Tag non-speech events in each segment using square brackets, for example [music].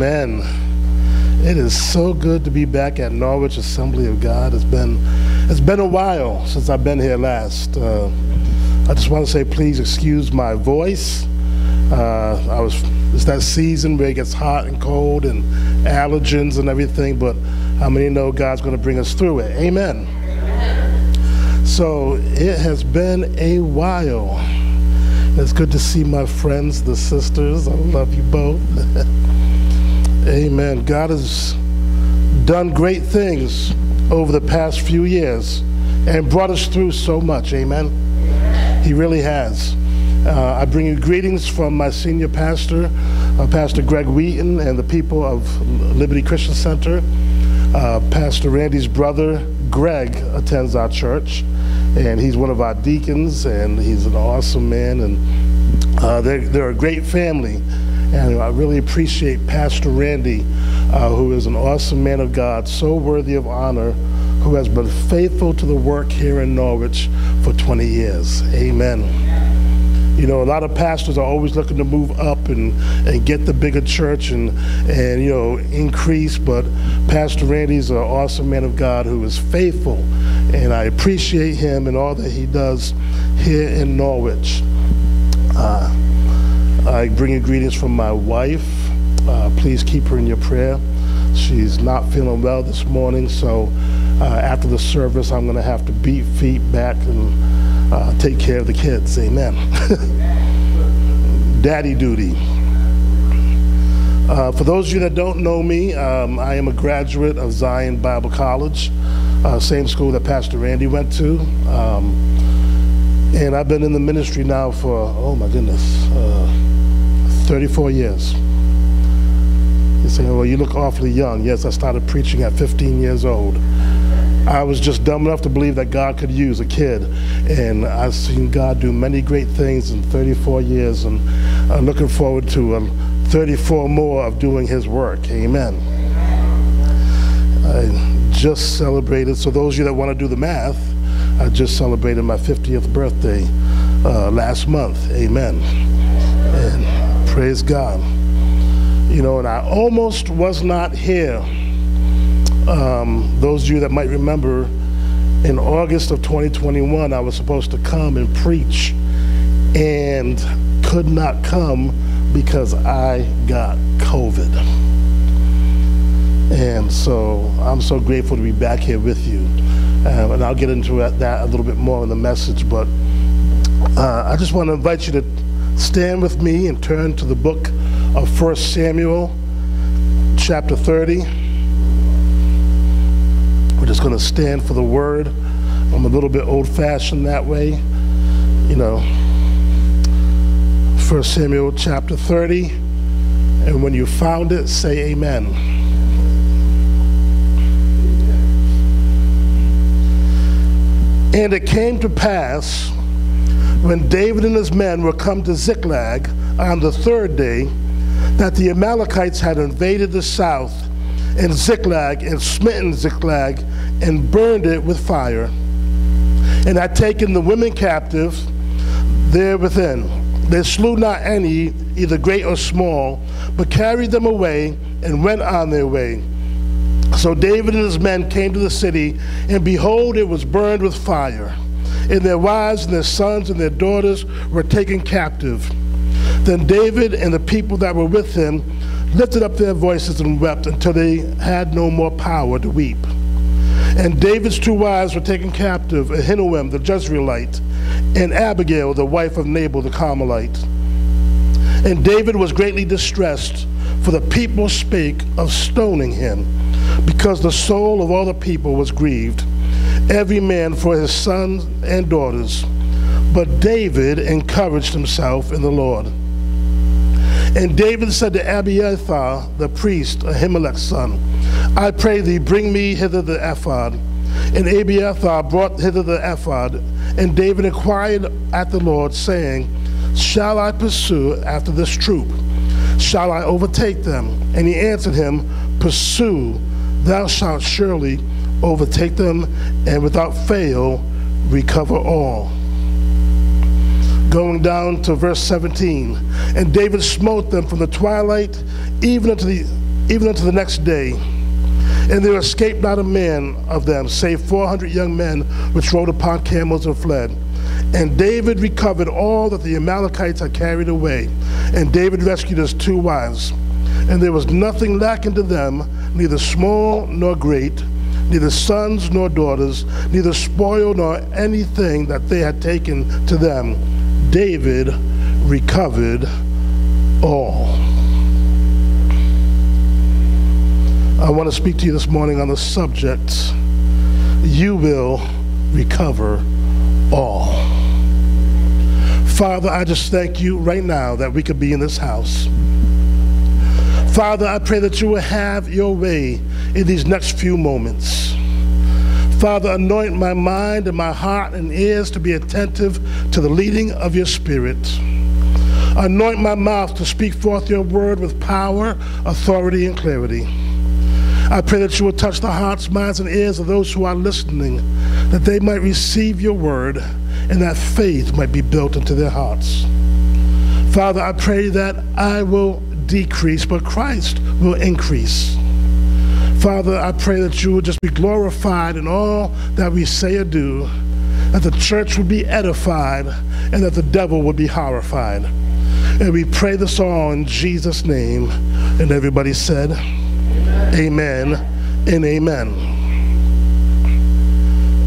Amen. It is so good to be back at Norwich Assembly of God. It's been it's been a while since I've been here last. Uh, I just want to say, please excuse my voice. Uh, I was it's that season where it gets hot and cold and allergens and everything, but how many know God's going to bring us through it? Amen. Amen. So it has been a while. It's good to see my friends, the sisters. I love you both. [laughs] Amen. God has done great things over the past few years and brought us through so much. Amen. He really has. Uh, I bring you greetings from my senior pastor, uh, Pastor Greg Wheaton, and the people of Liberty Christian Center. Uh, pastor Randy's brother, Greg, attends our church, and he's one of our deacons, and he's an awesome man, and uh, they're, they're a great family. And I really appreciate Pastor Randy, uh, who is an awesome man of God, so worthy of honor, who has been faithful to the work here in Norwich for 20 years. Amen. You know, a lot of pastors are always looking to move up and, and get the bigger church and, and, you know, increase. But Pastor Randy's an awesome man of God who is faithful. And I appreciate him and all that he does here in Norwich. Uh, I bring you greetings from my wife. Uh, please keep her in your prayer. She's not feeling well this morning, so uh, after the service, I'm going to have to beat feet back and uh, take care of the kids. Amen. [laughs] Daddy duty. Uh, for those of you that don't know me, um, I am a graduate of Zion Bible College, uh, same school that Pastor Randy went to. Um, and I've been in the ministry now for, oh my goodness, uh, 34 years. You say, well, you look awfully young. Yes, I started preaching at 15 years old. I was just dumb enough to believe that God could use a kid. And I've seen God do many great things in 34 years, and I'm looking forward to um, 34 more of doing His work. Amen. I just celebrated, so those of you that want to do the math, I just celebrated my 50th birthday uh, last month. Amen. Praise God. You know, and I almost was not here. Um, those of you that might remember, in August of 2021, I was supposed to come and preach and could not come because I got COVID. And so I'm so grateful to be back here with you. Uh, and I'll get into that a little bit more in the message, but uh, I just want to invite you to stand with me and turn to the book of 1 Samuel, chapter 30. We're just going to stand for the word. I'm a little bit old fashioned that way. You know, 1 Samuel chapter 30. And when you found it, say amen. And it came to pass when David and his men were come to Ziklag on the third day, that the Amalekites had invaded the south and Ziklag and smitten Ziklag and burned it with fire, and had taken the women captive there within. They slew not any, either great or small, but carried them away and went on their way. So David and his men came to the city, and behold, it was burned with fire and their wives and their sons and their daughters were taken captive. Then David and the people that were with him lifted up their voices and wept until they had no more power to weep. And David's two wives were taken captive, Ahinoam the Jezreelite, and Abigail the wife of Nabal the Carmelite. And David was greatly distressed, for the people spake of stoning him, because the soul of all the people was grieved every man for his sons and daughters. But David encouraged himself in the Lord. And David said to Abiathar, the priest, Ahimelech's son, I pray thee, bring me hither the ephod. And Abiathar brought hither the ephod. And David inquired at the Lord, saying, Shall I pursue after this troop? Shall I overtake them? And he answered him, Pursue, thou shalt surely overtake them, and without fail recover all. Going down to verse 17, and David smote them from the twilight even unto the even unto the next day. And there escaped not a man of them, save 400 young men which rode upon camels and fled. And David recovered all that the Amalekites had carried away. And David rescued his two wives. And there was nothing lacking to them, neither small nor great, neither sons nor daughters, neither spoil nor anything that they had taken to them. David recovered all. I want to speak to you this morning on the subject you will recover all. Father, I just thank you right now that we could be in this house. Father, I pray that you will have your way in these next few moments. Father, anoint my mind and my heart and ears to be attentive to the leading of your Spirit. Anoint my mouth to speak forth your word with power, authority, and clarity. I pray that you will touch the hearts, minds, and ears of those who are listening, that they might receive your word and that faith might be built into their hearts. Father, I pray that I will decrease, but Christ will increase. Father, I pray that you will just be glorified in all that we say or do, that the church would be edified, and that the devil would be horrified. And we pray this all in Jesus' name. And everybody said, Amen and amen.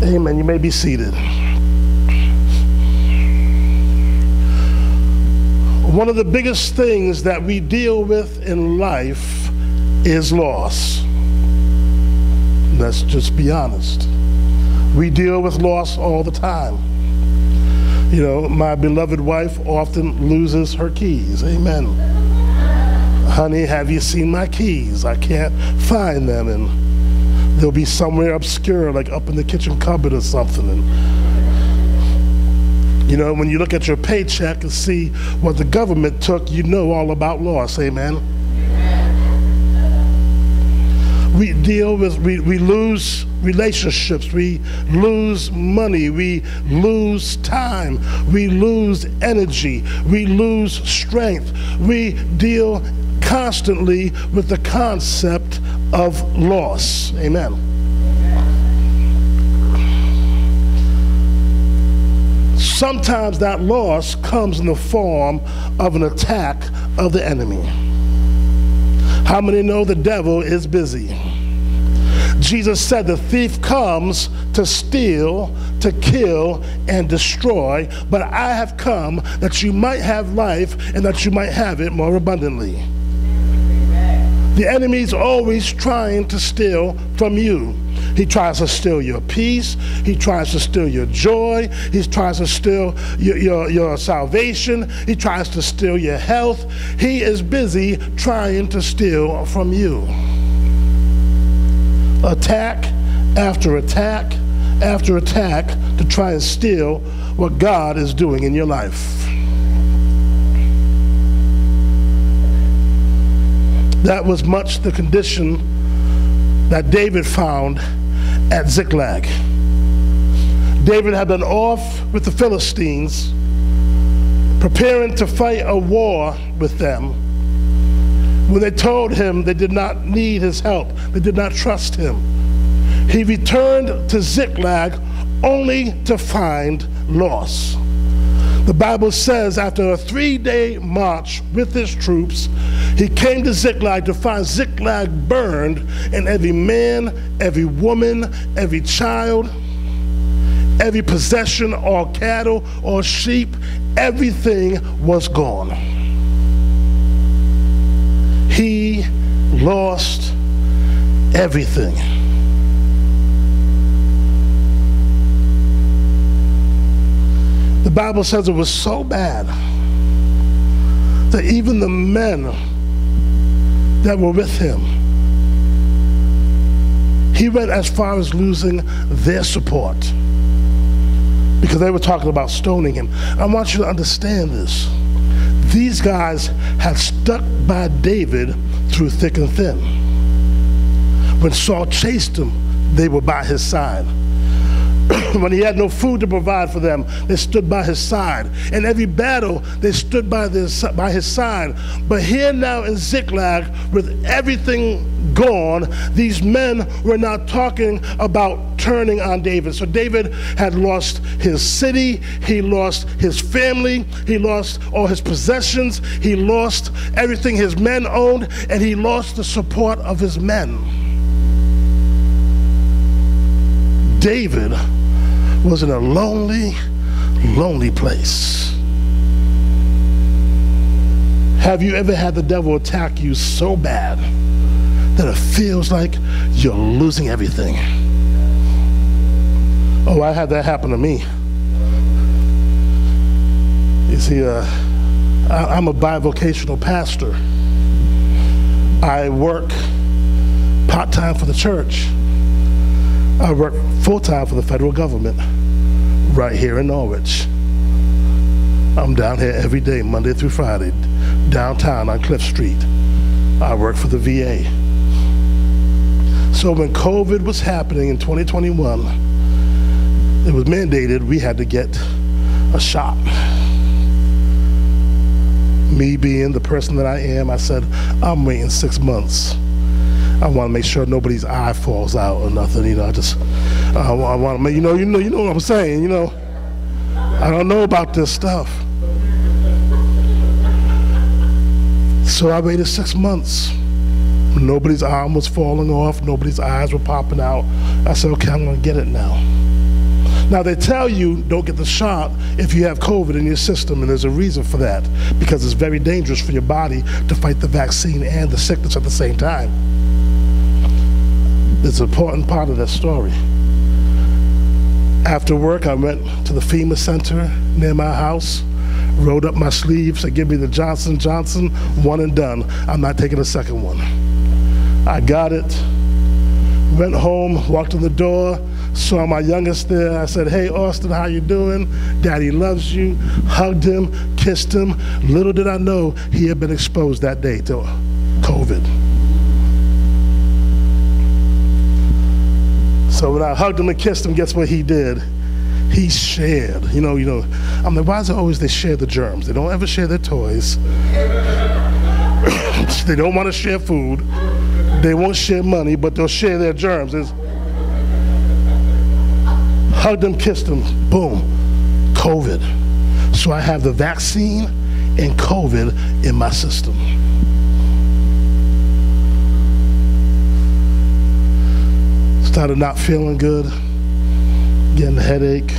Amen. You may be seated. One of the biggest things that we deal with in life is loss. Let's just be honest. We deal with loss all the time. You know, my beloved wife often loses her keys. Amen honey, have you seen my keys? I can't find them. And they'll be somewhere obscure, like up in the kitchen cupboard or something. And, you know, when you look at your paycheck and see what the government took, you know all about loss. Amen. We deal with, we, we lose relationships, we lose money, we lose time, we lose energy, we lose strength. We deal constantly with the concept of loss. Amen. Sometimes that loss comes in the form of an attack of the enemy. How many know the devil is busy? Jesus said the thief comes to steal, to kill, and destroy, but I have come that you might have life and that you might have it more abundantly. The enemy's always trying to steal from you. He tries to steal your peace. He tries to steal your joy. He tries to steal your, your, your, salvation. He tries to steal your health. He is busy trying to steal from you. Attack after attack after attack to try and steal what God is doing in your life. That was much the condition that David found at Ziklag. David had been off with the Philistines, preparing to fight a war with them. When they told him they did not need his help, they did not trust him, he returned to Ziklag only to find loss. The Bible says after a three day march with his troops, he came to Ziklag to find Ziklag burned, and every man, every woman, every child, every possession or cattle or sheep, everything was gone. He lost everything. The Bible says it was so bad that even the men that were with him, he went as far as losing their support because they were talking about stoning him. I want you to understand this. These guys had stuck by David through thick and thin. When Saul chased him, they were by his side. [coughs] when he had no food to provide for them, they stood by his side. In every battle, they stood by, by his side. But here now in Ziklag, with everything gone, these men were now talking about turning on David. So David had lost his city, he lost his family, he lost all his possessions, he lost everything his men owned, and he lost the support of his men. David was in a lonely, lonely place. Have you ever had the devil attack you so bad that it feels like you're losing everything? Oh, I had that happen to me. You see, uh, I, I'm a bivocational pastor. I work part time for the church. I work full time for the federal government right here in Norwich. I'm down here every day, Monday through Friday, downtown on Cliff Street. I work for the VA. So when COVID was happening in 2021, it was mandated we had to get a shot. Me being the person that I am, I said, I'm waiting six months. I want to make sure nobody's eye falls out or nothing. You know, I just, I, I want to make, you know, you know, you know what I'm saying. You know, I don't know about this stuff. So I waited six months. Nobody's arm was falling off. Nobody's eyes were popping out. I said, okay, I'm going to get it now. Now, they tell you don't get the shot if you have COVID in your system, and there's a reason for that because it's very dangerous for your body to fight the vaccine and the sickness at the same time. It's an important part of that story. After work, I went to the FEMA center near my house, rolled up my sleeves, and give me the Johnson Johnson, one and done. I'm not taking a second one. I got it, went home, walked in the door, saw my youngest there. I said, hey, Austin, how you doing? Daddy loves you. Hugged him, kissed him. Little did I know he had been exposed that day to COVID. So when I hugged him and kissed him, guess what he did? He shared. You know, you know. I'm like, why is it always they share the germs? They don't ever share their toys. [coughs] they don't want to share food. They won't share money, but they'll share their germs. It's, hugged him, kissed him, boom, COVID. So I have the vaccine and COVID in my system. Started not feeling good, getting a headache.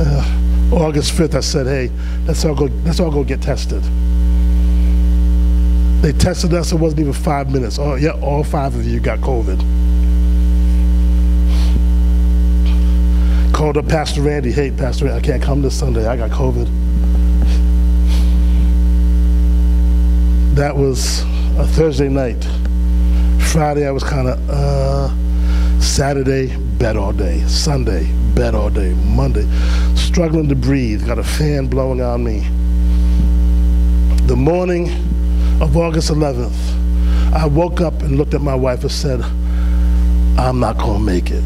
Uh, August 5th, I said, hey, let's all go, let's all go get tested. They tested us, it wasn't even five minutes. Oh, yeah, all five of you got COVID. Called up Pastor Randy, hey, Pastor Randy, I can't come this Sunday, I got COVID. That was a Thursday night. Friday, I was kind of, uh, Saturday, bed all day. Sunday, bed all day. Monday, struggling to breathe, got a fan blowing on me. The morning of August 11th, I woke up and looked at my wife and said, I'm not going to make it.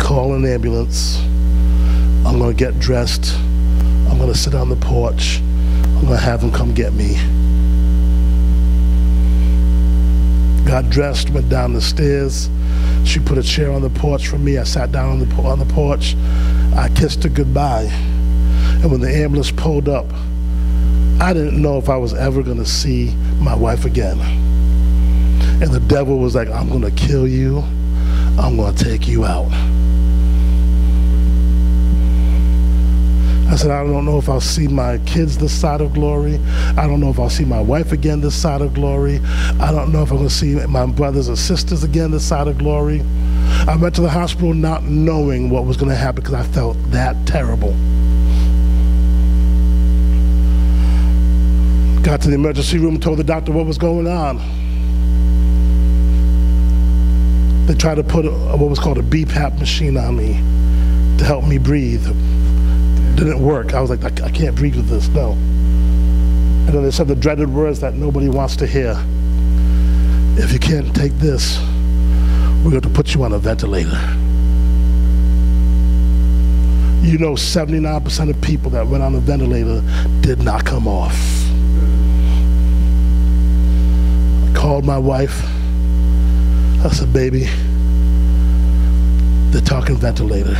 Call an ambulance. I'm going to get dressed. I'm going to sit on the porch. I'm going to have them come get me. Got dressed, went down the stairs. She put a chair on the porch for me. I sat down on the, on the porch. I kissed her goodbye. And when the ambulance pulled up, I didn't know if I was ever going to see my wife again. And the devil was like, I'm going to kill you. I'm going to take you out. I said, I don't know if I'll see my kids this side of glory. I don't know if I'll see my wife again this side of glory. I don't know if I'm going to see my brothers and sisters again this side of glory. I went to the hospital not knowing what was going to happen because I felt that terrible. Got to the emergency room, told the doctor what was going on. They tried to put a, what was called a BPAP machine on me to help me breathe didn't work. I was like, I, I can't breathe with this, no. And then they said the dreaded words that nobody wants to hear. If you can't take this, we're going to put you on a ventilator. You know, 79% of people that went on the ventilator did not come off. I called my wife. I said, baby, they're talking ventilator.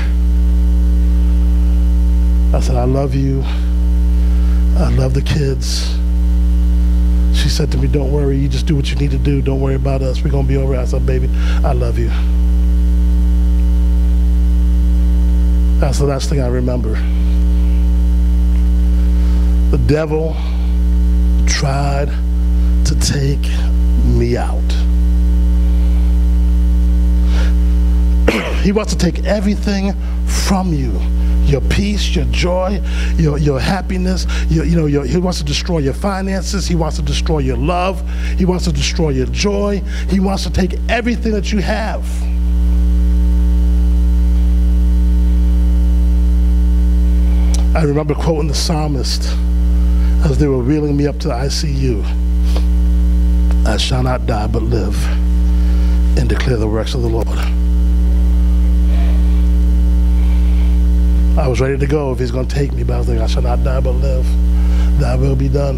I said, I love you. I love the kids. She said to me, Don't worry, you just do what you need to do. Don't worry about us. We're going to be right. I said, Baby, I love you. That's the last thing I remember. The devil tried to take me out. [clears throat] he wants to take everything from you your peace, your joy, your, your happiness. Your, you know, your, he wants to destroy your finances. He wants to destroy your love. He wants to destroy your joy. He wants to take everything that you have. I remember quoting the psalmist as they were wheeling me up to the ICU. I shall not die but live and declare the works of the Lord. I was ready to go if he's going to take me, but I was like, I shall not die but live. Thy will be done.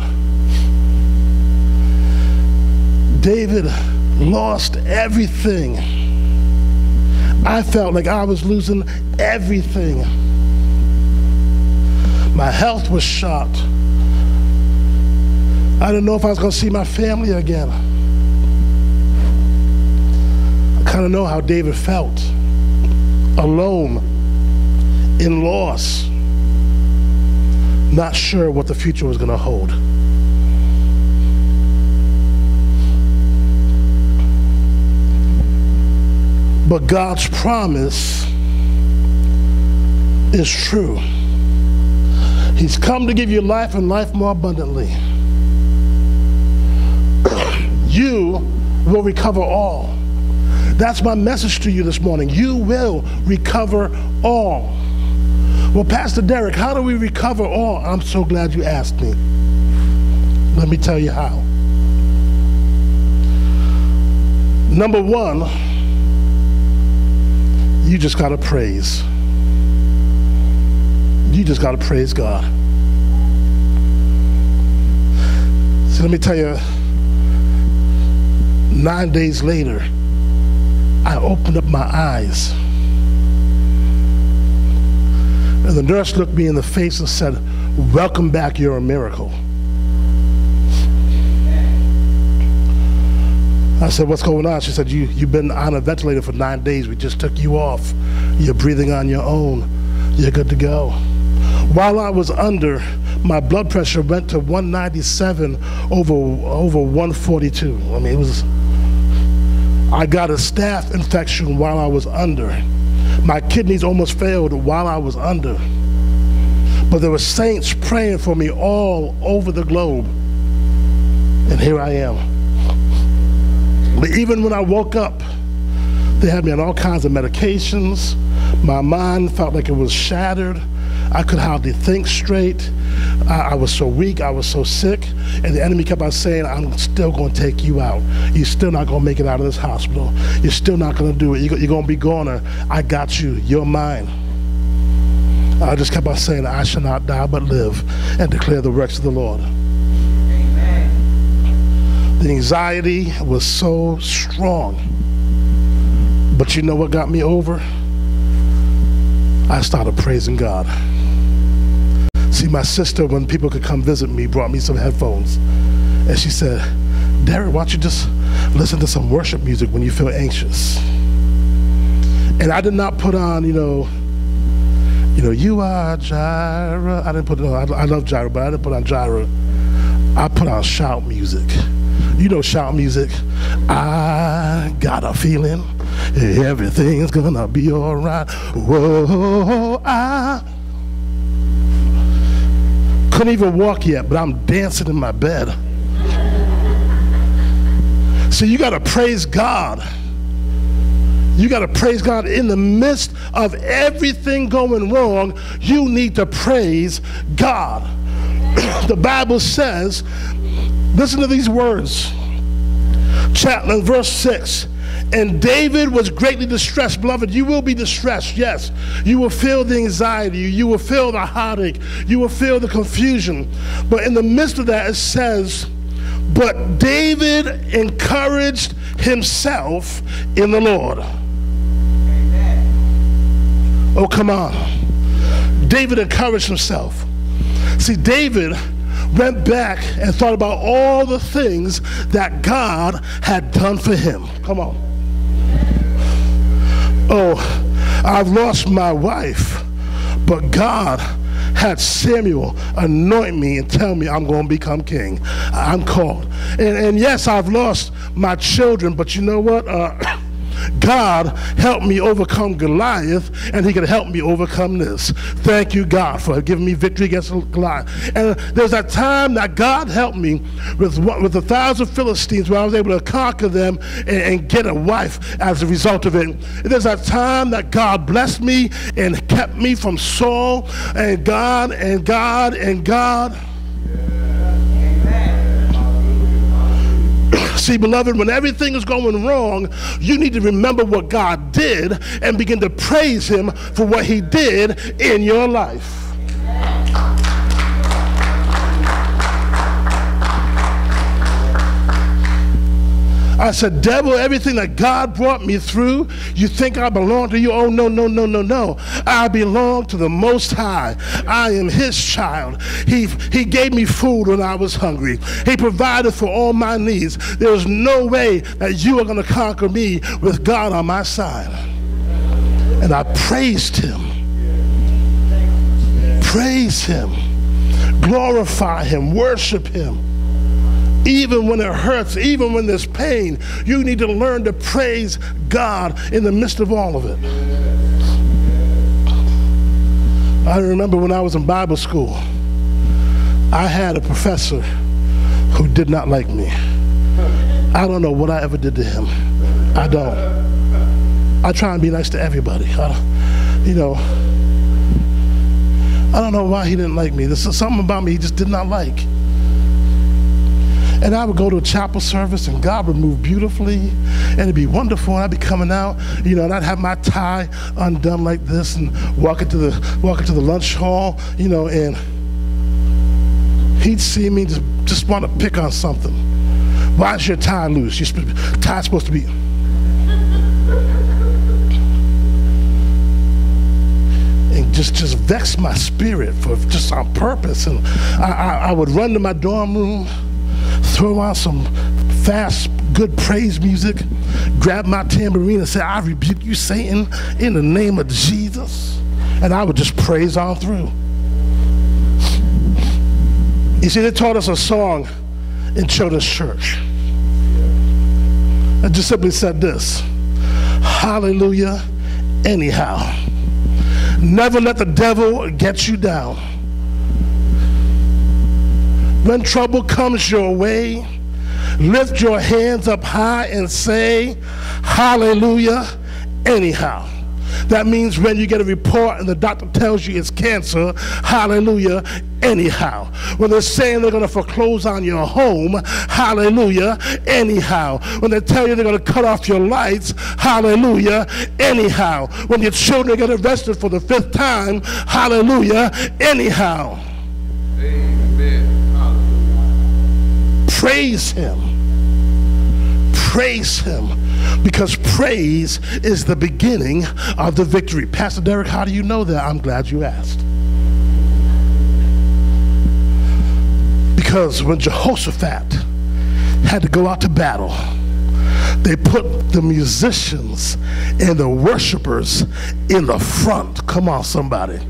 David lost everything. I felt like I was losing everything. My health was shot. I didn't know if I was going to see my family again. I kind of know how David felt alone in loss, not sure what the future was going to hold. But God's promise is true. He's come to give you life and life more abundantly. [clears throat] you will recover all. That's my message to you this morning. You will recover all. Well, Pastor Derek, how do we recover all? I'm so glad you asked me. Let me tell you how. Number one, you just got to praise. You just got to praise God. So let me tell you, nine days later, I opened up my eyes and the nurse looked me in the face and said, Welcome back, you're a miracle. I said, What's going on? She said, you, You've been on a ventilator for nine days. We just took you off. You're breathing on your own. You're good to go. While I was under, my blood pressure went to 197 over, over 142. I mean, it was, I got a staph infection while I was under. My kidneys almost failed while I was under. But there were saints praying for me all over the globe. And here I am. But even when I woke up, they had me on all kinds of medications. My mind felt like it was shattered. I could hardly think straight. I, I, was so weak. I was so sick. And the enemy kept on saying, I'm still going to take you out. You're still not going to make it out of this hospital. You're still not going to do it. You're, you're going to be goner. I got you. You're mine. I just kept on saying, I shall not die but live and declare the works of the Lord. Amen. The anxiety was so strong. But you know what got me over? I started praising God. See, my sister, when people could come visit me, brought me some headphones. And she said, Derek, why don't you just listen to some worship music when you feel anxious? And I did not put on, you know, you know, you are Jireh. I didn't put, on, I, I love Jireh, but I didn't put on Jireh. I put on shout music. You know shout music. I got a feeling everything's gonna be all right. Whoa, I couldn't even walk yet, but I'm dancing in my bed. So you got to praise God. You got to praise God in the midst of everything going wrong. You need to praise God. [clears throat] the Bible says, listen to these words. Chapter verse 6 And David was greatly distressed. Beloved, you will be distressed, yes. You will feel the anxiety. You will feel the heartache. You will feel the confusion. But in the midst of that, it says, But David encouraged himself in the Lord. Amen. Oh, come on. David encouraged himself. See, David went back and thought about all the things that God had done for him. Come on. Oh, I've lost my wife, but God had Samuel anoint me and tell me I'm going to become king. I'm called. And, and yes, I've lost my children, but you know what? Uh, [clears throat] God helped me overcome Goliath, and He can help me overcome this. Thank you, God, for giving me victory against Goliath. And there's that time that God helped me with with a thousand Philistines, where I was able to conquer them and, and get a wife as a result of it. And there's that time that God blessed me and kept me from Saul and God and God and God. See, beloved, when everything is going wrong, you need to remember what God did and begin to praise Him for what He did in your life. I said, Devil, everything that God brought me through, you think I belong to you? Oh, no, no, no, no, no. I belong to the Most High. I am His child. He, he gave me food when I was hungry, He provided for all my needs. There's no way that you are going to conquer me with God on my side. And I praised Him. Praise Him. Glorify Him. Worship Him even when it hurts, even when there's pain, you need to learn to praise God in the midst of all of it. I remember when I was in Bible school, I had a professor who did not like me. I don't know what I ever did to him. I don't. I try and be nice to everybody. You know, I don't know why he didn't like me. There's something about me he just did not like. And I would go to a chapel service and God would move beautifully and it'd be wonderful. And I'd be coming out, you know, and I'd have my tie undone like this and walk into the walk into the lunch hall, you know, and he'd see me just, just want to pick on something. Why is your tie loose? Your tie's supposed to be. [laughs] And just just vex my spirit for just on purpose. And I, I, I would run to my dorm room throw on some fast, good praise music, grab my tambourine and say, I rebuke you, Satan, in the name of Jesus. And I would just praise on through. You see, they taught us a song in children's church. It just simply said this Hallelujah, anyhow. Never let the devil get you down. When trouble comes your way, lift your hands up high and say, Hallelujah, anyhow. That means when you get a report and the doctor tells you it's cancer, hallelujah, anyhow. When they're saying they're going to foreclose on your home, hallelujah, anyhow. When they tell you they're going to cut off your lights, hallelujah, anyhow. When your children get arrested for the fifth time, hallelujah, anyhow. Praise Him. Praise Him. Because praise is the beginning of the victory. Pastor Derek, how do you know that? I'm glad you asked. Because when Jehoshaphat had to go out to battle, they put the musicians and the worshipers in the front. Come on, somebody.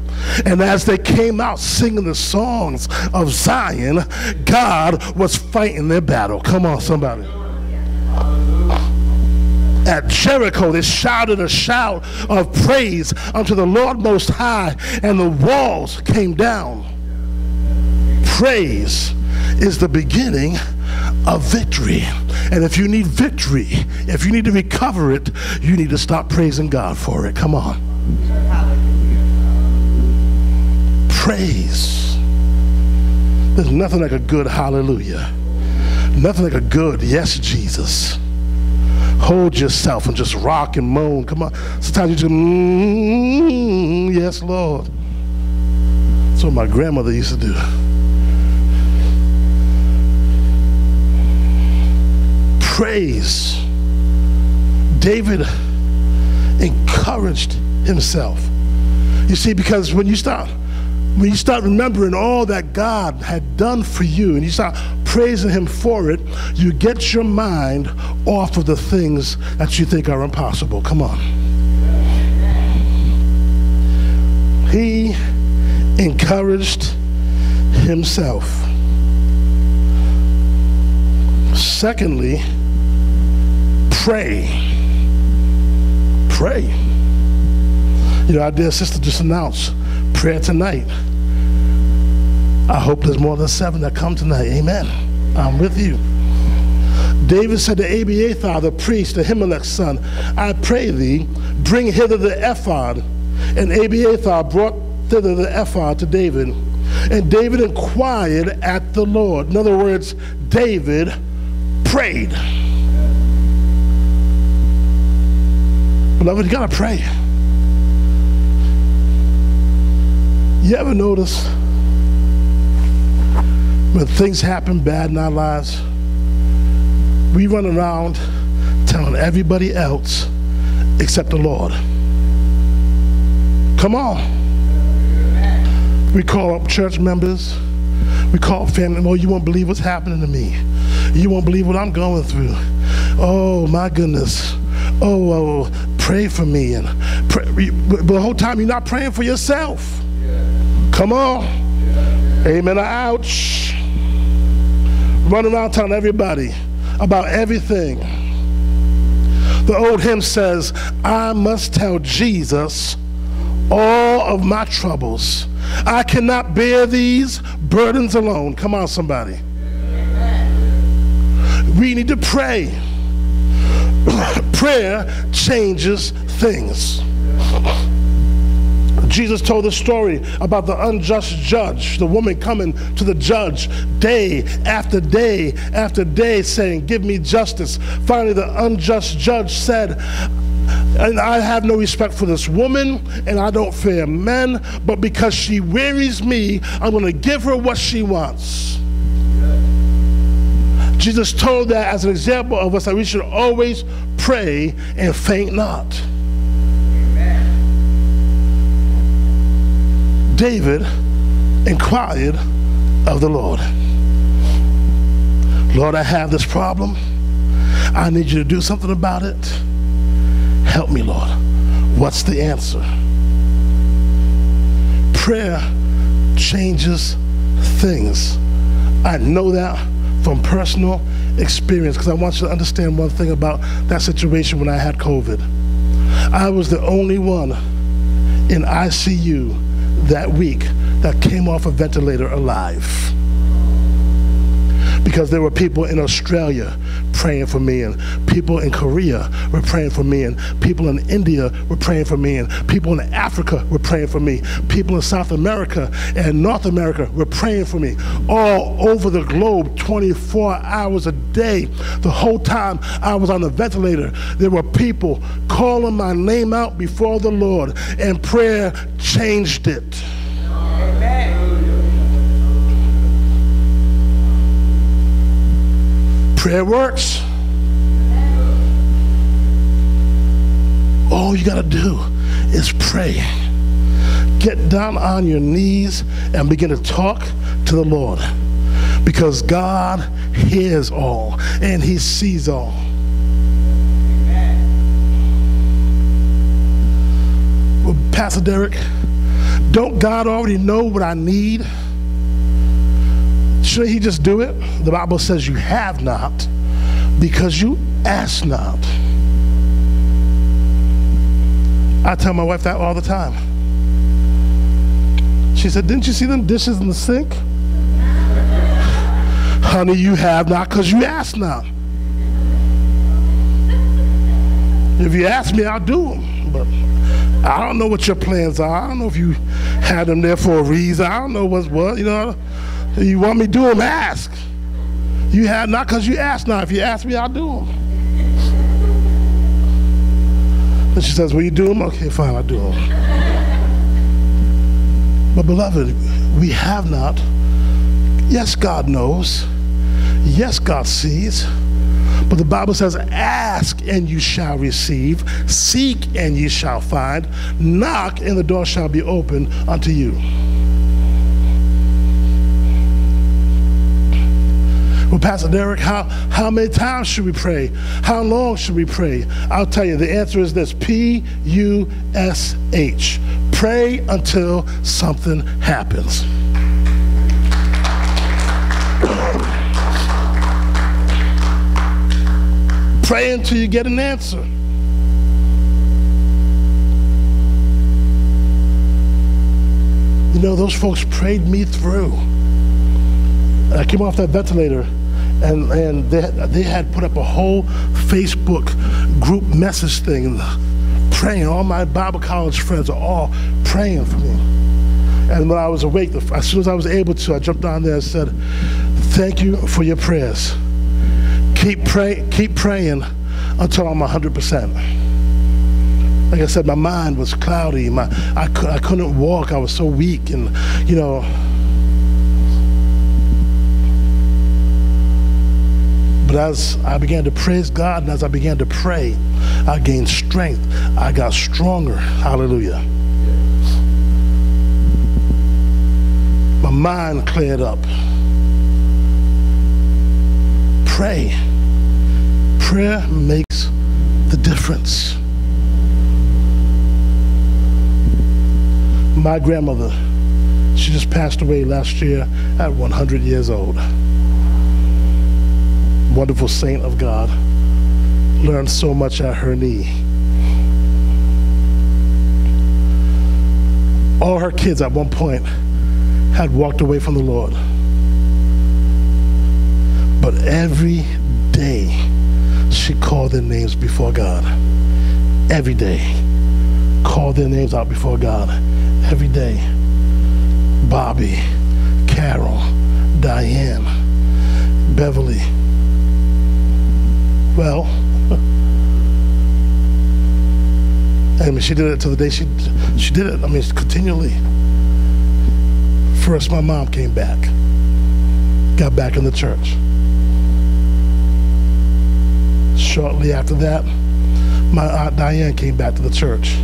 And as they came out singing the songs of Zion, God was fighting their battle. Come on, somebody. At Jericho, they shouted a shout of praise unto the Lord Most High, and the walls came down. Praise is the beginning of victory. And if you need victory, if you need to recover it, you need to stop praising God for it. Come on. Praise. There's nothing like a good hallelujah. Nothing like a good yes, Jesus. hold yourself and just rock and moan. Come on. Sometimes you just, mm, yes, Lord. That's what my grandmother used to do. Praise. David encouraged himself. You see, because when you start when you start remembering all that God had done for you and you start praising Him for it, you get your mind off of the things that you think are impossible. Come on. He encouraged himself. Secondly, pray. Pray. You know, our dear sister just announced prayer tonight. I hope there's more than seven that come tonight. Amen. I'm with you. David said to Abiathar, the priest, Ahimelech's son, I pray thee, bring hither the ephod. And Abiathar brought thither the ephod to David. And David inquired at the Lord. In other words, David prayed. Beloved, you gotta pray. You ever notice when things happen bad in our lives, we run around telling everybody else except the Lord. Come on. We call up church members. We call family. Oh, you won't believe what's happening to me. You won't believe what I'm going through. Oh my goodness. Oh, oh pray for me. And pray. but the whole time you're not praying for yourself. Come on. Amen. Ouch running around telling everybody about everything. The old hymn says, I must tell Jesus all of my troubles. I cannot bear these burdens alone. Come on, somebody. We need to pray. [clears throat] Prayer changes things. Jesus told the story about the unjust judge, the woman coming to the judge day after day after day saying, Give me justice. Finally, the unjust judge said, and I have no respect for this woman, and I don't fear men, but because she wearies me, I'm going to give her what she wants. Jesus told that as an example of us that we should always pray and faint not. David inquired of the Lord. Lord, I have this problem. I need you to do something about it. Help me, Lord. What's the answer? Prayer changes things. I know that from personal experience because I want you to understand one thing about that situation when I had COVID. I was the only one in ICU that week that came off a ventilator alive. Because there were people in Australia praying for me, and people in Korea were praying for me, and people in India were praying for me, and people in Africa were praying for me, people in South America and North America were praying for me. All over the globe, 24 hours a day. The whole time I was on the ventilator, there were people calling my name out before the Lord, and prayer changed it. Prayer works. All you got to do is pray. Get down on your knees and begin to talk to the Lord because God hears all and He sees all. Well, Pastor Derek, don't God already know what I need? Should he just do it? The Bible says you have not because you ask not. I tell my wife that all the time. She said, Didn't you see them dishes in the sink? Honey, you have not because you ask not. If you ask me, I'll do them. But I don't know what your plans are. I don't know if you had them there for a reason. I don't know what's what. You know, you want me to do them? Ask. You have not because you asked not. If you ask me, I'll do them. And she says, Will you do them? Okay, fine, I'll do them. But, beloved, we have not. Yes, God knows. Yes, God sees. But the Bible says, Ask and you shall receive, seek and ye shall find, knock and the door shall be opened unto you. Well, Pastor Derek, how, how many times should we pray? How long should we pray? I'll tell you, the answer is this P U S H. Pray until something happens. Pray until you get an answer. You know, those folks prayed me through. I came off that ventilator and, and they, they had put up a whole Facebook group message thing praying. All my Bible college friends are all praying for me. And when I was awake, as soon as I was able to, I jumped on there and said, Thank you for your prayers keep pray, keep praying until I'm 100%. Like I said, my mind was cloudy. My, I, I couldn't walk. I was so weak. And, you know, but as I began to praise God and as I began to pray, I gained strength. I got stronger. Hallelujah. My mind cleared up. Pray prayer makes the difference. My grandmother, she just passed away last year at 100 years old. Wonderful saint of God. Learned so much at her knee. All her kids at one point had walked away from the Lord. But every day, she called their names before God every day. Called their names out before God every day. Bobby, Carol, Diane, Beverly. Well, [laughs] I mean, she did it to the day she she did it. I mean, continually. First, my mom came back, got back in the church. Shortly after that, my Aunt Diane came back to the church.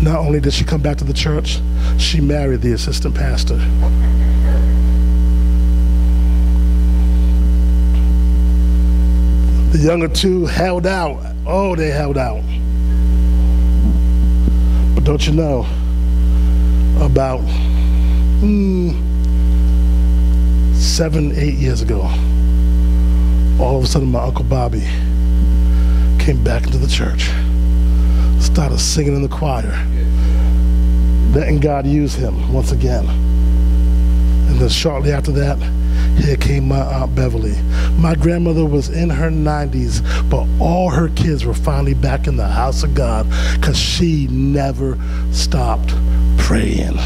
Not only did she come back to the church, she married the assistant pastor. The younger two held out. Oh, they held out. But don't you know, about mm, seven, eight years ago, all of a sudden my Uncle Bobby came back into the church, started singing in the choir, letting God use him once again. And then shortly after that, here came my Aunt Beverly. My grandmother was in her 90s, but all her kids were finally back in the house of God because she never stopped praying.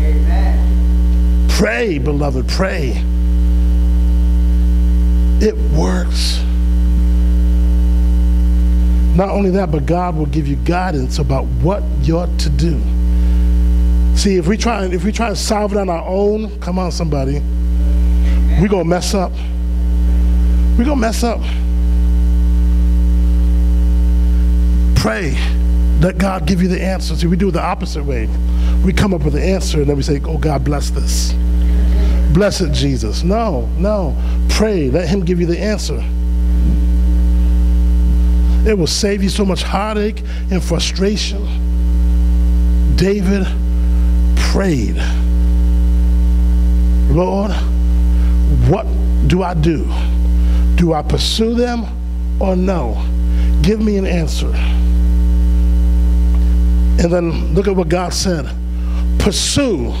Amen. Pray, beloved, pray. It works. Not only that, but God will give you guidance about what you're to do. See, if we try and if we try to solve it on our own, come on, somebody, we're gonna mess up. We're gonna mess up. Pray that God give you the answer. See, we do it the opposite way. We come up with the answer and then we say, Oh God, bless this. Blessed Jesus. No, no. Pray. Let him give you the answer. It will save you so much heartache and frustration. David prayed, Lord, what do I do? Do I pursue them or no? Give me an answer. And then look at what God said Pursue.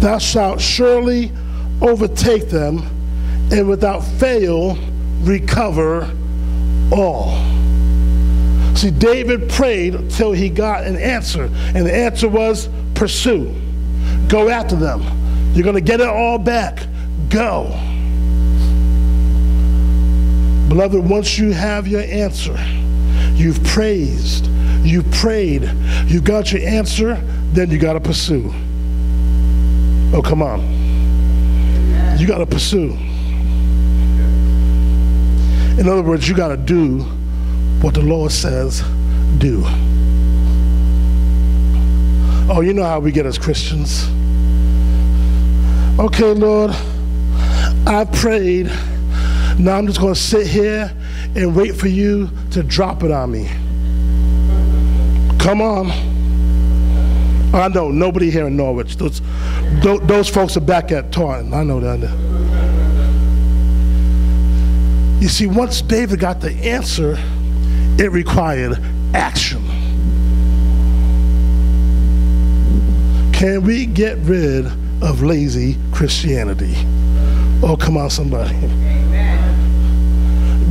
Thou shalt surely overtake them, and without fail, recover all. See, David prayed till he got an answer, and the answer was pursue. Go after them. You're going to get it all back. Go. Beloved, once you have your answer, you've praised, you've prayed, you've got your answer, then you got to pursue. Oh, come on. You got to pursue. In other words, you got to do what the Lord says do. Oh, you know how we get as Christians. Okay, Lord, I prayed. Now I'm just going to sit here and wait for you to drop it on me. Come on. I know nobody here in Norwich. Those, those folks are back at Taunton. I know that. You see, once David got the answer, it required action. Can we get rid of lazy Christianity? Oh, come on, somebody.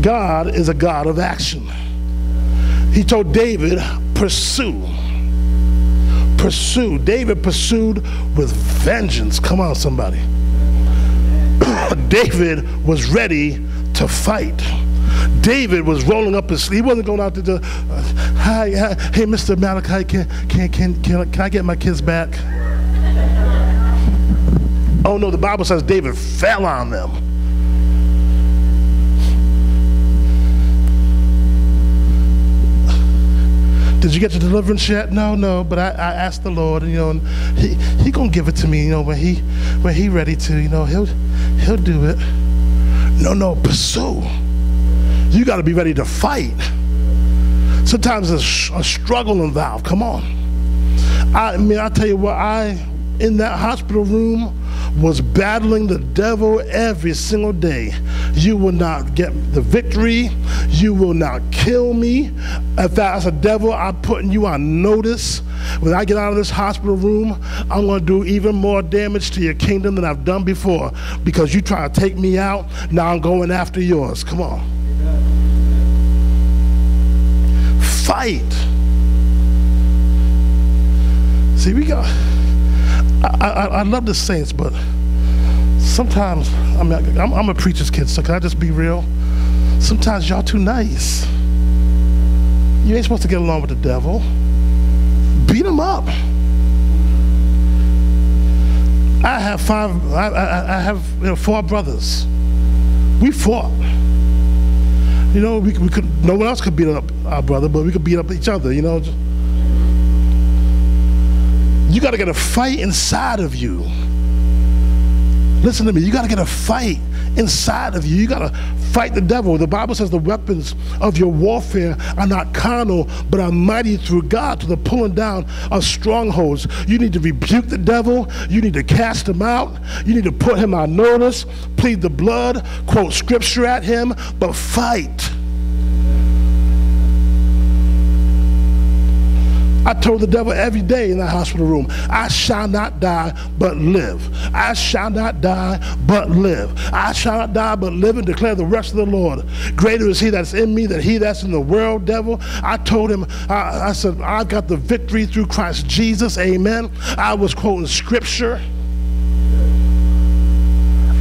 God is a God of action. He told David, pursue. Pursue. David pursued with vengeance. Come on, somebody. [clears throat] David was ready to fight. David was rolling up his sleeve. He wasn't going out to the, hi, hi, hey, Mr. Malachi, can, can, can, can, can I get my kids back? Oh no, the Bible says David fell on them. Did you get your deliverance yet? No, no. But I, I asked the Lord, and you know, and he he gonna give it to me. You know, when he when he ready to, you know, he'll he'll do it. No, no, pursue. You got to be ready to fight. Sometimes there's a struggle involved. Come on. I mean, I tell you what, I in that hospital room was battling the devil every single day. You will not get the victory. You will not kill me. If that's a devil, I'm putting you on notice. When I get out of this hospital room, I'm going to do even more damage to your kingdom than I've done before because you try to take me out. Now I'm going after yours. Come on. Fight. See, we got. I, I, I love the saints, but sometimes, I mean, I'm, I'm a preacher's kid, so can I just be real? Sometimes y'all too nice. You ain't supposed to get along with the devil. Beat him up. I have five, I, I, I have you know, four brothers. We fought. You know, we, we could, no one else could beat up our brother, but we could beat up each other, you know. You got to get a fight inside of you. Listen to me. You got to get a fight inside of you. You got to fight the devil. The Bible says the weapons of your warfare are not carnal, but are mighty through God to the pulling down of strongholds. You need to rebuke the devil. You need to cast him out. You need to put him on notice, plead the blood, quote scripture at him, but fight. I told the devil every day in the hospital room, I shall not die but live. I shall not die but live. I shall not die but live and declare the rest of the Lord. Greater is he that's in me than he that's in the world, devil. I told him, I, I said, I've got the victory through Christ Jesus. Amen. I was quoting scripture.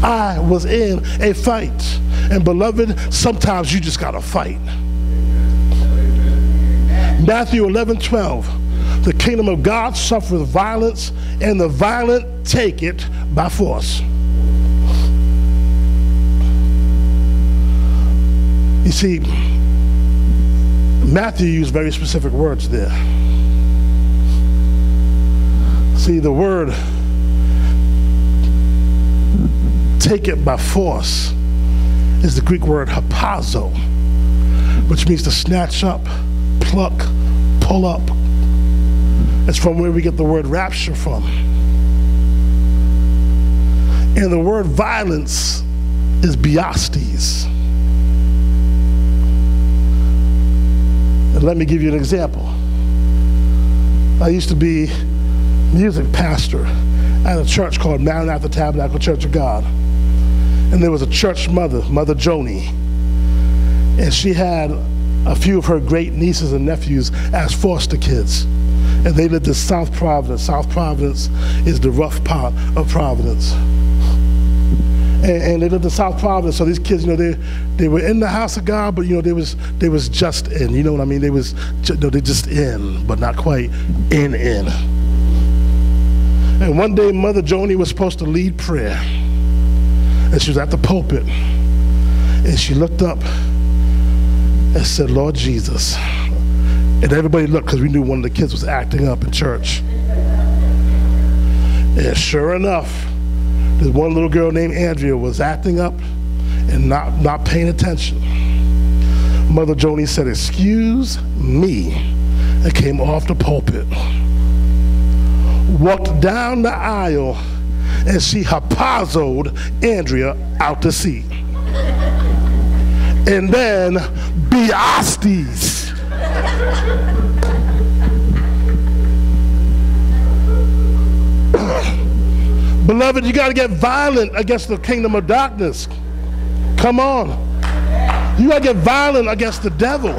I was in a fight. And beloved, sometimes you just got to fight. Matthew 11, 12. The kingdom of God suffereth violence, and the violent take it by force. You see, Matthew used very specific words there. See, the word take it by force is the Greek word harpazo, which means to snatch up, pluck, pull up. It's from where we get the word rapture from. And the word violence is biastes. And let me give you an example. I used to be music pastor at a church called Maranatha Tabernacle Church of God. And there was a church mother, Mother Joni. And she had a few of her great nieces and nephews as foster kids. And they lived in South Providence. South Providence is the rough part of Providence. and, and, they lived in South Providence. So these kids, you know, they they were in the house of God, but you know, they was they was just in. You know what I mean? They was they just in, but not quite in in. And one day, Mother Joni was supposed to lead prayer, and she was at the pulpit, and she looked up said, "Lord Jesus." And everybody looked because we knew one of the kids was acting up in church. And sure enough, this one little girl named Andrea was acting up and not, not paying attention. Mother Joni said, Excuse me, and came off the pulpit. Walked down the aisle and she harpazoed Andrea out to sea. And then Beasties. [laughs] Beloved, you got to get violent against the kingdom of darkness. Come on. You got to get violent against the devil.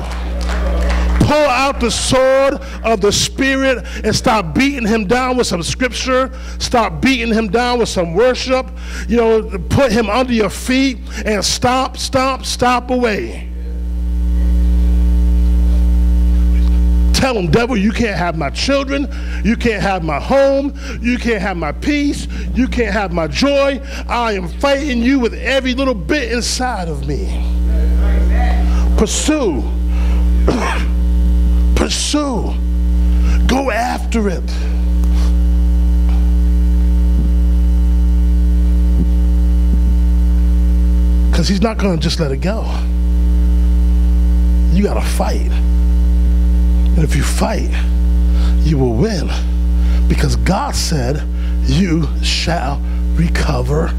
Pull out the sword of the Spirit and start beating him down with some scripture. Start beating him down with some worship. You know, put him under your feet and stomp, stomp, stomp away. Tell him, devil, you can't have my children. You can't have my home. You can't have my peace. You can't have my joy. I am fighting you with every little bit inside of me. Pursue. [coughs] Pursue. Go after it. Because he's not going to just let it go. You got to fight. And if you fight, you will win because God said, You shall recover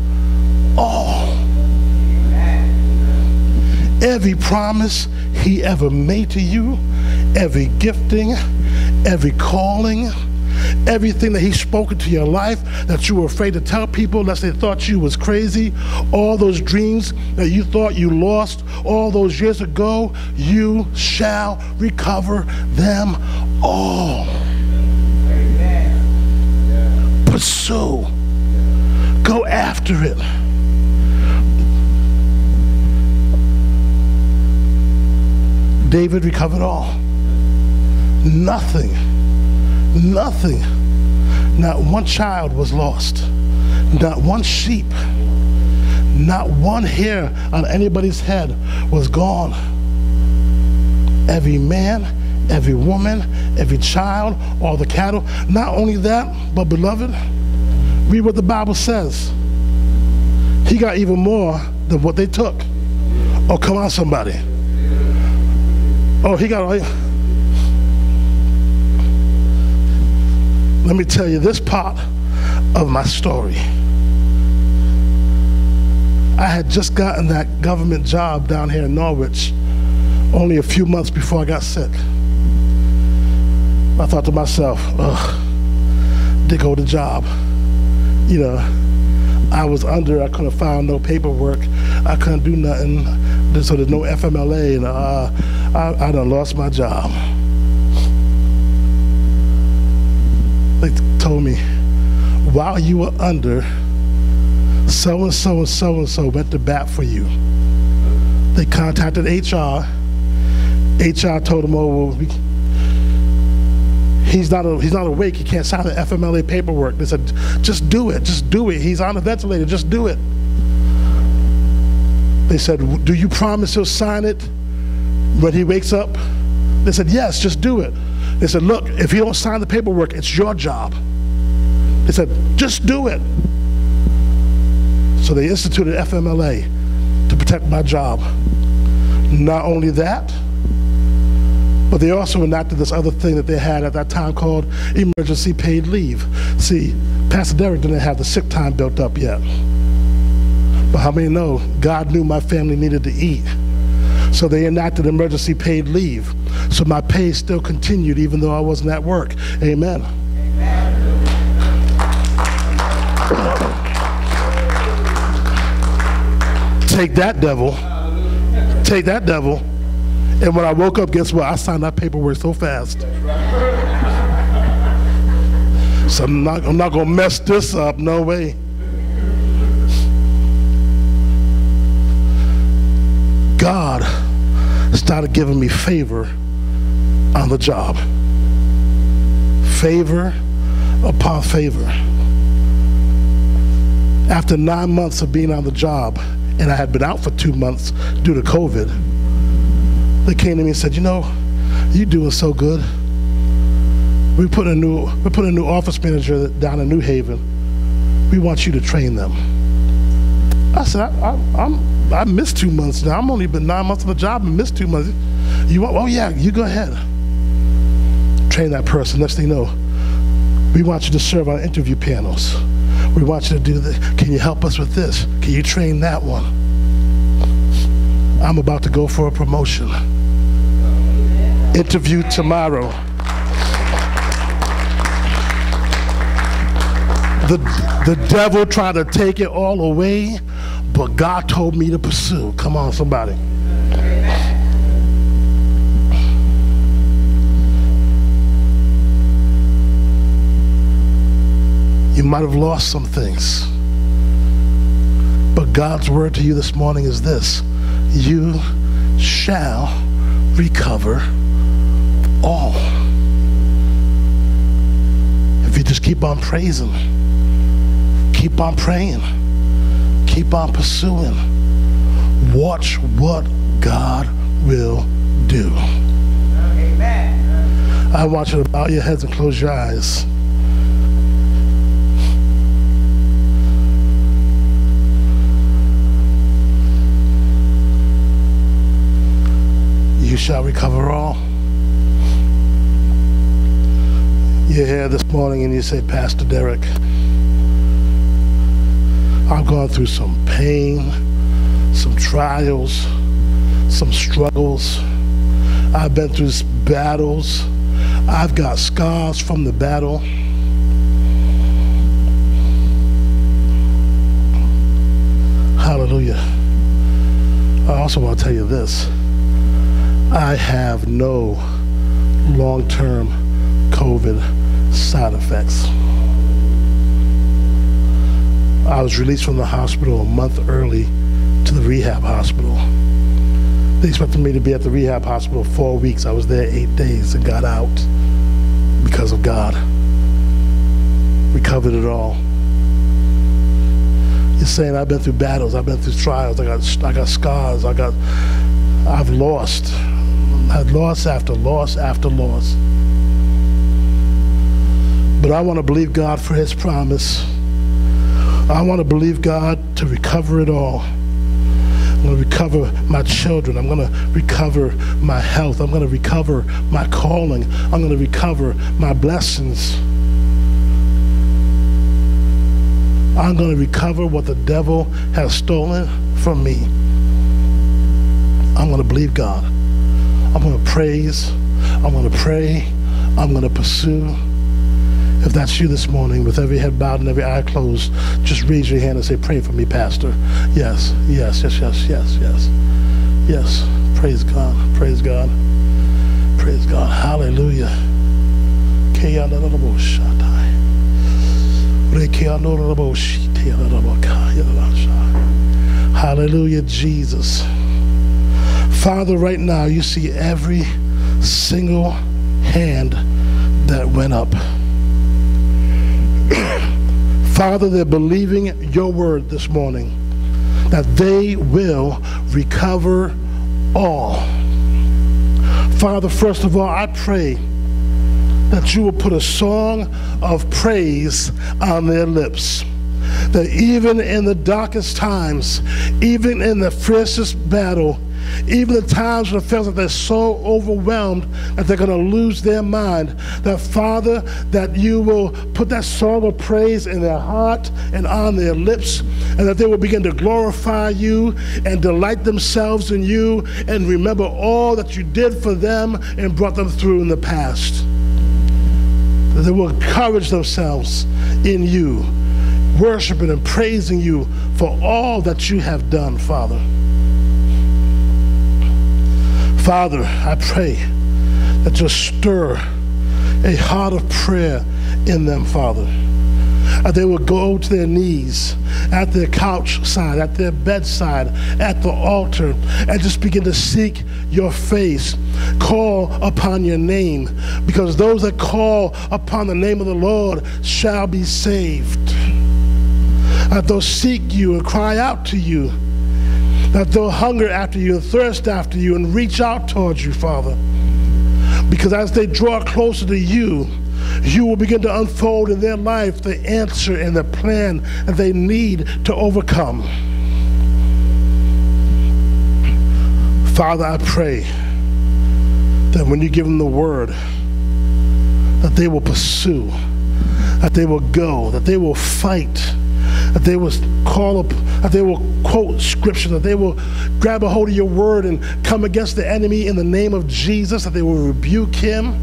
all. Every promise He ever made to you, every gifting, every calling, everything that he's spoken to your life that you were afraid to tell people unless they thought you was crazy all those dreams that you thought you lost all those years ago you shall recover them all Amen. pursue go after it David recovered all nothing Nothing. Not one child was lost. Not one sheep. Not one hair on anybody's head was gone. Every man, every woman, every child, all the cattle. Not only that, but beloved, read what the Bible says. He got even more than what they took. Oh, come on, somebody. Oh, he got. Let me tell you this part of my story. I had just gotten that government job down here in Norwich only a few months before I got sick. I thought to myself, ugh, dig old job. You know, I was under, I couldn't find no paperwork, I couldn't do nothing, so there's no FMLA, and uh, I, I done lost my job. they told me, while you were under, so and so and so and so went to bat for you. They contacted HR. HR told them, oh, well, he's not a, he's not awake. He can't sign the FMLA paperwork. They said, just do it. Just do it. He's on a ventilator. Just do it. They said, do you promise he'll sign it when he wakes up? They said, yes, just do it. They said, look, if you don't sign the paperwork, it's your job. They said, just do it. So they instituted FMLA to protect my job. Not only that, but they also enacted this other thing that they had at that time called emergency paid leave. See, Pastor Derek didn't have the sick time built up yet. But how many know God knew my family needed to eat? So they enacted emergency paid leave. So my pay still continued even though I wasn't at work. Amen. Take that, devil. Take that, devil. And when I woke up, guess what? I signed that paperwork so fast. So I'm not, I'm not going to mess this up. No way. God started giving me favor on the job. Favor upon favor. After nine months of being on the job, and I had been out for two months due to COVID, they came to me and said, "You know, you're doing so good. We put a new we put a new office manager down in New Haven. We want you to train them." I said, I, I, I'm I missed two months now. I'm only been nine months on the job and missed two months. You want? Oh yeah, you go ahead. Train that person. Next thing you know, we want you to serve on interview panels. We want you to do this. Can you help us with this? Can you train that one? I'm about to go for a promotion. Interview tomorrow. The, the devil tried to take it all away, but God told me to pursue. Come on, somebody. Might have lost some things. But God's word to you this morning is this you shall recover all. If you just keep on praising, keep on praying, keep on pursuing, watch what God will do. Amen. I want you to bow your heads and close your eyes. Shall recover all. You're here this morning and you say, Pastor Derek, I've gone through some pain, some trials, some struggles. I've been through battles. I've got scars from the battle. Hallelujah. I also want to tell you this. I have no long term COVID side effects. I was released from the hospital a month early to the rehab hospital. They expected me to be at the rehab hospital four weeks. I was there eight days and got out because of God. Recovered it all. You're saying I've been through battles, I've been through trials, I got I got scars, I got I've lost had loss after loss after loss. But I want to believe God for his promise. I want to believe God to recover it all. I'm going to recover my children. I'm going to recover my health. I'm going to recover my calling. I'm going to recover my blessings. I'm going to recover what the devil has stolen from me. I'm going to believe God. I'm going to praise. I'm going to pray. I'm going to pursue. If that's you this morning, with every head bowed and every eye closed, just raise your hand and say, Pray for me, Pastor. Yes, yes, yes, yes, yes, yes. Yes. Praise God. Praise God. Praise God. Hallelujah. Hallelujah, Jesus. Father, right now, you see every single hand that went up. [clears throat] Father, they're believing your word this morning that they will recover all. Father, first of all, I pray that you will put a song of praise on their lips. That even in the darkest times, even in the fiercest battle, even the times when it feels like they're so overwhelmed that they're going to lose their mind, that Father, that you will put that song of praise in their heart and on their lips, and that they will begin to glorify you and delight themselves in you and remember all that you did for them and brought them through in the past. That they will encourage themselves in you, worshiping and praising you for all that you have done, Father. Father, I pray that you stir a heart of prayer in them, Father. that they will go to their knees at their couch side, at their bedside, at the altar, and just begin to seek your face. Call upon your name, because those that call upon the name of the Lord shall be saved. That they'll seek you and cry out to you. That they'll hunger after you and thirst after you and reach out towards you, Father. Because as they draw closer to you, you will begin to unfold in their life the answer and the plan that they need to overcome. Father, I pray that when you give them the word, that they will pursue, that they will go, that they will fight, that they will call up, that they will quote scripture, that they will grab a hold of your word and come against the enemy in the name of Jesus, that they will rebuke him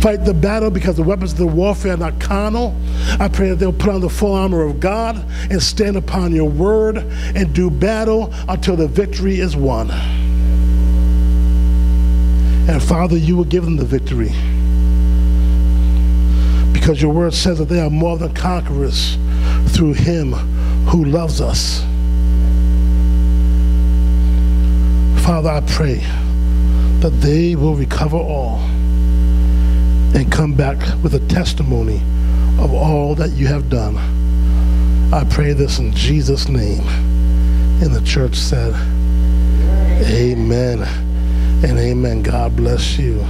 fight the battle because the weapons of the warfare are not carnal. I pray that they'll put on the full armor of God and stand upon your word and do battle until the victory is won. And Father, you will give them the victory. Because your word says that they are more than conquerors through him who loves us. Father, I pray that they will recover all and come back with a testimony of all that you have done. I pray this in Jesus' name. And the church said, Amen and amen. God bless you.